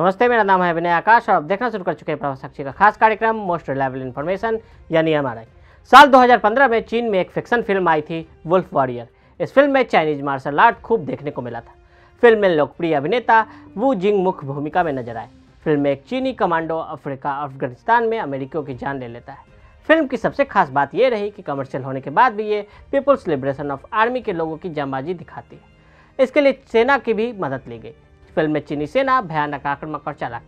नमस्ते, मेरा नाम है विनय आकाश और आप देखना शुरू कर चुके हैं प्रभा साक्षी का खास कार्यक्रम मोस्ट रिलायबल इन्फॉर्मेशन यानी एमआरआई साल 2015 में चीन में एक फिक्शन फ़िल्म आई थी वुल्फ वॉरियर इस फ़िल्म में चाइनीज़ मार्शल आर्ट खूब देखने को मिला था। फ़िल्म में लोकप्रिय अभिनेता वू जिंग मुख्य भूमिका में नज़र आए। फ़िल्म में एक चीनी कमांडो अफ्रीका, अफ़गानिस्तान में अमेरिकियों की जान ले लेता है। फ़िल्म की सबसे खास बात यह रही कि कमर्शियल होने के बाद भी ये पीपुल्स लिबरेशन ऑफ़ आर्मी के लोगों की जांबाजी दिखाती है। इसके लिए सेना की भी मदद ली गई। फ़िल्म में चीनी सेना भयानक आक्रामक और चालाक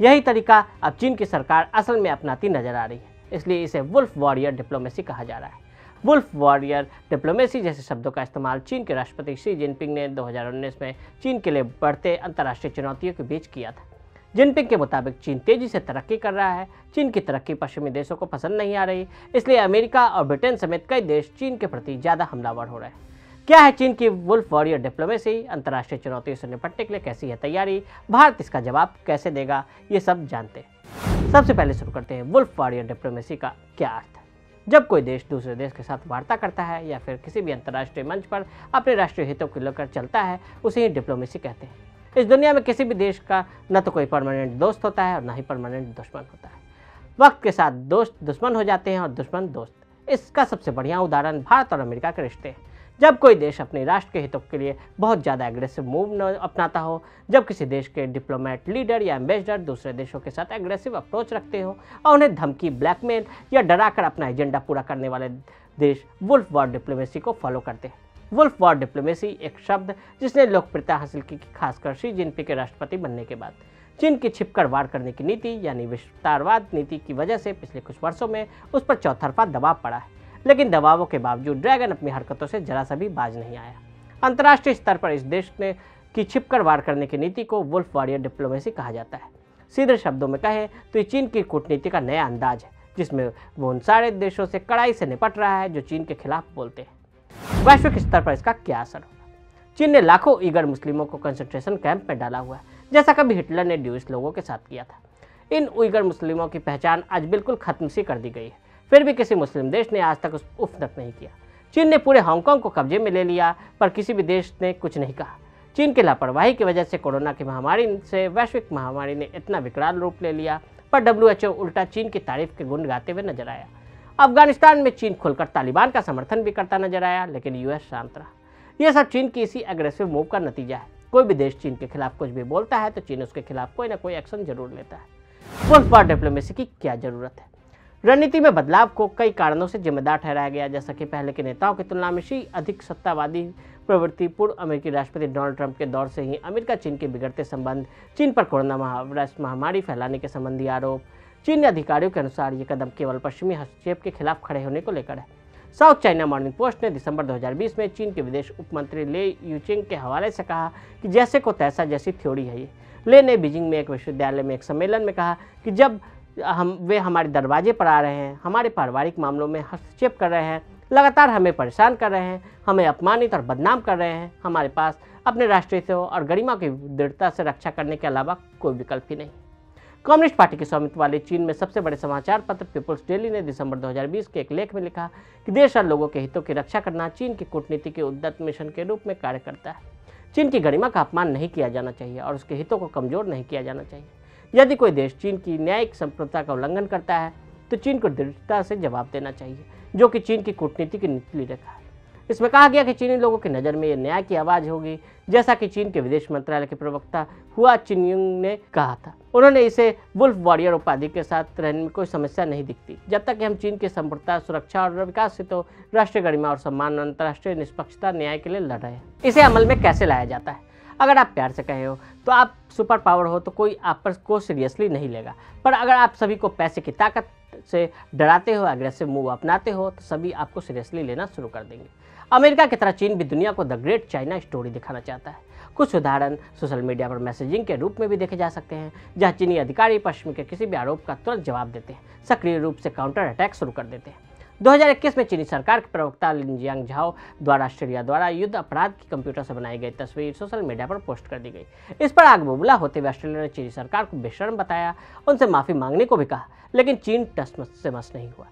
यही तरीका अब चीन की सरकार असल में अपनाती नज़र आ रही है, इसलिए इसे वुल्फ वॉरियर डिप्लोमेसी कहा जा रहा है। वुल्फ वॉरियर डिप्लोमेसी जैसे शब्दों का इस्तेमाल चीन के राष्ट्रपति शी जिनपिंग ने 2019 में चीन के लिए बढ़ते अंतर्राष्ट्रीय चुनौतियों के बीच किया था। जिनपिंग के मुताबिक चीन तेज़ी से तरक्की कर रहा है। चीन की तरक्की पश्चिमी देशों को पसंद नहीं आ रही, इसलिए अमेरिका और ब्रिटेन समेत कई देश चीन के प्रति ज़्यादा हमलावर हो रहे हैं। क्या है चीन की वुल्फ वॉरियर डिप्लोमेसी? अंतर्राष्ट्रीय चुनौतियों से निपटने के लिए कैसी है तैयारी? भारत इसका जवाब कैसे देगा? ये सब जानते हैं। सबसे पहले शुरू करते हैं वुल्फ वॉरियर डिप्लोमेसी का क्या अर्थ? है जब कोई देश दूसरे देश के साथ वार्ता करता है या फिर किसी भी अंतर्राष्ट्रीय मंच पर अपने राष्ट्रीय हितों को लेकर चलता है, उसे ही डिप्लोमेसी कहते हैं। इस दुनिया में किसी भी देश का न तो कोई परमानेंट दोस्त होता है और न ही परमानेंट दुश्मन होता है। वक्त के साथ दोस्त दुश्मन हो जाते हैं और दुश्मन दोस्त। इसका सबसे बढ़िया उदाहरण भारत और अमेरिका के रिश्ते हैं। जब कोई देश अपने राष्ट्र के हितों के लिए बहुत ज़्यादा एग्रेसिव मूव अपनाता हो, जब किसी देश के डिप्लोमेट लीडर या एम्बेसडर दूसरे देशों के साथ एग्रेसिव अप्रोच रखते हो और उन्हें धमकी ब्लैकमेल या डराकर अपना एजेंडा पूरा करने वाले देश वुल्फ वॉर डिप्लोमेसी को फॉलो करते हैं। वुल्फ वॉर डिप्लोमेसी एक शब्द जिसने लोकप्रियता हासिल की खासकर शी जिनपी के राष्ट्रपति बनने के बाद। चीन की छिपकर वार करने की नीति यानी विस्तारवाद नीति की वजह से पिछले कुछ वर्षों में उस पर चौथरफा दबाव पड़ा है। लेकिन दबावों के बावजूद ड्रैगन अपनी हरकतों से जरा सा भी बाज नहीं आया। अंतर्राष्ट्रीय स्तर पर इस देश ने की छिपकर वार करने की नीति को वुल्फ वॉरियर डिप्लोमेसी कहा जाता है। सीधे शब्दों में कहें तो ये चीन की कूटनीति का नया अंदाज है, जिसमें वो उन सारे देशों से कड़ाई से निपट रहा है जो चीन के खिलाफ बोलते हैं। वैश्विक स्तर पर इसका क्या असर होगा? चीन ने लाखों ईगर मुस्लिमों को कंसंट्रेशन कैंप में डाला हुआ है, जैसा कभी हिटलर ने ड्यूस लोगों के साथ किया था। इन उइगर मुस्लिमों की पहचान आज बिल्कुल खत्म सी कर दी गई है। फिर भी किसी मुस्लिम देश ने आज तक उस उफ तक नहीं किया। चीन ने पूरे हांगकांग को कब्जे में ले लिया, पर किसी भी देश ने कुछ नहीं कहा। चीन की लापरवाही की वजह से कोरोना की महामारी से वैश्विक महामारी ने इतना विकराल रूप ले लिया, पर डब्ल्यूएचओ उल्टा चीन की तारीफ़ के गुण गाते हुए नज़र आया। अफ़गानिस्तान में चीन खुलकर तालिबान का समर्थन भी करता नज़र आया, लेकिन यूएस शांत रहा। यह सब चीन की इसी एग्रेसिव मूव का नतीजा है। कोई भी देश चीन के खिलाफ कुछ भी बोलता है तो चीन उसके खिलाफ कोई ना कोई एक्शन ज़रूर लेता है। वुल्फ वॉर डिप्लोमेसी की क्या ज़रूरत है? रणनीति में बदलाव को कई कारणों से जिम्मेदार ठहराया गया, जैसा कि पहले के नेताओं की तुलना में शी अधिक सत्तावादी प्रवृत्ति पूर्व अमेरिकी राष्ट्रपति डोनाल्ड ट्रंप के दौर से ही अमेरिका चीन के बिगड़ते संबंध, चीन पर कोरोना महामारी फैलाने के संबंधी आरोप। चीनी अधिकारियों के अनुसार ये कदम केवल पश्चिमी हस्तक्षेप के खिलाफ खड़े होने को लेकर है। साउथ चाइना मॉर्निंग पोस्ट ने दिसंबर 2020 में चीन के विदेश उपमंत्री ले यूचिंग के हवाले से कहा कि जैसे को तैसा जैसी थ्योरी है ये। ले ने बीजिंग में एक विश्वविद्यालय में एक सम्मेलन में कहा कि जब हम, वे हमारे दरवाजे पर आ रहे हैं, हमारे पारिवारिक मामलों में हस्तक्षेप कर रहे हैं, लगातार हमें परेशान कर रहे हैं, हमें अपमानित और बदनाम कर रहे हैं, हमारे पास अपने राष्ट्रीय और गरिमा की दृढ़ता से रक्षा करने के अलावा कोई विकल्प ही नहीं। कम्युनिस्ट पार्टी के स्वामित्व वाले चीन में सबसे बड़े समाचार पत्र पीपुल्स डेली ने दिसंबर 2020 के एक लेख में लिखा कि देश और लोगों के हितों की रक्षा करना चीन की कूटनीति के उद्दत मिशन के रूप में कार्य करता है। चीन की गरिमा का अपमान नहीं किया जाना चाहिए और उसके हितों को कमज़ोर नहीं किया जाना चाहिए। यदि कोई देश चीन की न्यायिक संप्रभुता का उल्लंघन करता है तो चीन को दृढ़ता से जवाब देना चाहिए, जो कि चीन की कूटनीति की निचली रेखा है। इसमें कहा गया कि चीनी लोगों की नज़र में ये न्याय की आवाज़ होगी, जैसा कि चीन के विदेश मंत्रालय के प्रवक्ता हुआ चिनयुंग ने कहा था। उन्होंने इसे वुल्फ वॉरियर उपाधि के साथ रहने में कोई समस्या नहीं दिखती, जब तक कि हम चीन की संप्रभुता, सुरक्षा और विकास से तो राष्ट्रीय गरिमा और सम्मान अंतर्राष्ट्रीय निष्पक्षता न्याय के लिए लड़ रहे हैं। इसे अमल में कैसे लाया जाता है? अगर आप प्यार से कहे हो तो आप सुपर पावर हो तो कोई आप पर को सीरियसली नहीं लेगा। पर अगर आप सभी को पैसे की ताकत से डराते हो एग्रेसिव मूव अपनाते हो तो सभी आपको सीरियसली लेना शुरू कर देंगे। अमेरिका की तरह चीन भी दुनिया को द ग्रेट चाइना स्टोरी दिखाना चाहता है। कुछ उदाहरण सोशल मीडिया पर मैसेजिंग के रूप में भी देखे जा सकते हैं, जहाँ चीनी अधिकारी पश्चिम के किसी भी आरोप का तुरंत जवाब देते हैं। सक्रिय रूप से काउंटर अटैक शुरू कर देते हैं। 2021 में चीनी सरकार के प्रवक्ता लिंजियांग झाओ द्वारा ऑस्ट्रेलिया द्वारा युद्ध अपराध की कंप्यूटर से बनाई गई तस्वीर सोशल मीडिया पर पोस्ट कर दी गई। इस पर आग बबूला होते हुए ऑस्ट्रेलिया ने चीनी सरकार को बेशर्म बताया, उनसे माफ़ी मांगने को भी कहा, लेकिन चीन टस से मस नहीं हुआ।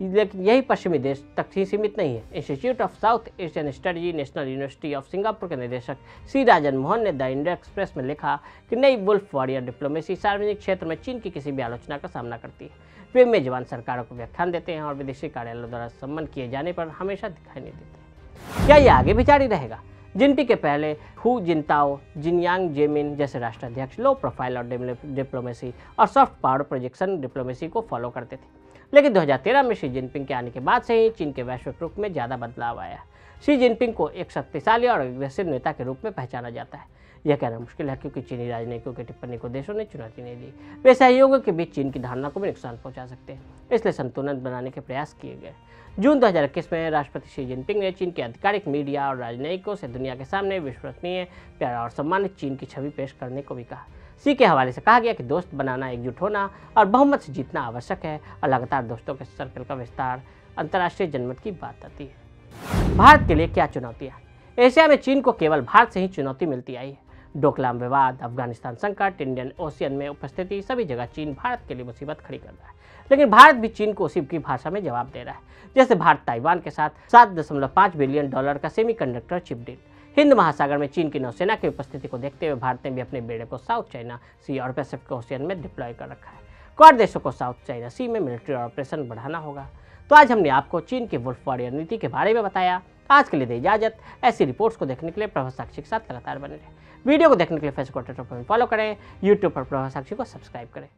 लेकिन यही पश्चिमी देश तक ही सीमित नहीं है। Institute of South Asian strategy national university of Singapore के निदेशक सी राजन मोहन ने द इंडिया एक्सप्रेस में लिखा कि नई वुल्फ वॉरियर डिप्लोमेसी सार्वजनिक क्षेत्र में चीन की किसी भी आलोचना का सामना करती है। वे मेजबान सरकारों को व्याख्यान देते हैं और विदेशी कार्यालयों द्वारा सम्मान किए जाने पर हमेशा दिखाई नहीं देते क्या ये आगे भी जारी रहेगा? जिनपी के पहले हु जिनताओ जिनयांग जेमिन जैसे राष्ट्राध्यक्ष लो प्रोफ़ाइल और डिप्लोमेसी और सॉफ्ट पावर प्रोजेक्शन डिप्लोमेसी को फॉलो करते थे। लेकिन 2013 में शी जिनपिंग के आने के बाद से ही चीन के वैश्विक रूप में ज़्यादा बदलाव आया शी जिनपिंग को एक शक्तिशाली और अग्रेसिव नेता के रूप में पहचाना जाता है। यह कहना मुश्किल है क्योंकि चीनी राजनीतियों की टिप्पणी को देशों ने चुनौती नहीं दी। वे सहयोगों के बीच चीन की धारणा को भी नुकसान पहुँचा सकते हैं, इसलिए संतुलन बनाने के प्रयास किए गए। जून 2021 में राष्ट्रपति शी जिनपिंग ने चीन के आधिकारिक मीडिया और राजनयिकों से दुनिया के सामने विश्वसनीय, प्यारा और सम्मानित चीन की छवि पेश करने को भी कहा। सी के हवाले से कहा गया कि दोस्त बनाना, एकजुट होना और बहुमत से जीतना आवश्यक है और लगातार दोस्तों के सर्कल का विस्तार अंतर्राष्ट्रीय जनमत की बात आती है। भारत के लिए क्या चुनौतियाँ एशिया में चीन को केवल भारत से ही चुनौती मिलती आई। है डोकलाम विवाद, अफ़गानिस्तान संकट, इंडियन ओशियन में उपस्थिति, सभी जगह चीन भारत के लिए मुसीबत खड़ी कर रहा है। लेकिन भारत भी चीन को उसी की भाषा में जवाब दे रहा है। जैसे भारत ताइवान के साथ सात दशमलव पाँच बिलियन डॉलर का सेमीकंडक्टर चिप डील। हिंद महासागर में चीन की नौसेना की उपस्थिति को देखते हुए भारत ने भी अपने बेड़े को साउथ चाइना सी और पैसिफिक ओशियन में डिप्लॉय कर रखा है। क्वाड देशों को साउथ चाइना सी में मिलिट्री ऑपरेशन बढ़ाना होगा। तो आज हमने आपको चीन की वुल्फ वॉरियर नीति के बारे में बताया। आज के लिए दे इजाज़त। ऐसी रिपोर्ट्स को देखने के लिए प्रभा साक्षी के साथ लगातार बने रहे। वीडियो को देखने के लिए फेसबुक ट्विटर पर फॉलो करें। यूट्यूब पर प्रभा साक्षी को सब्सक्राइब करें।